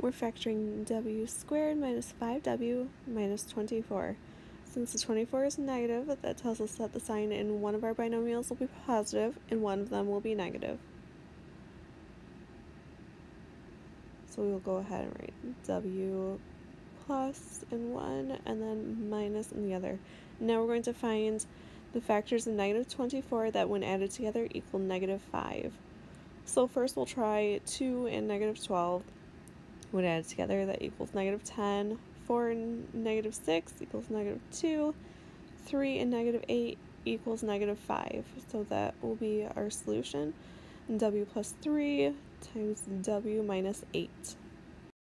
we're factoring w squared minus 5w minus 24. Since the 24 is negative, that tells us that the sign in one of our binomials will be positive and one of them will be negative. So we will go ahead and write w plus in one and then minus in the other. Now we're going to find the factors of negative 24 that when added together equal negative 5. So first we'll try 2 and negative 12. When added together that equals negative 10. 4 and negative 6 equals negative 2. 3 and negative 8 equals negative 5. So that will be our solution. w plus 3 times w minus 8.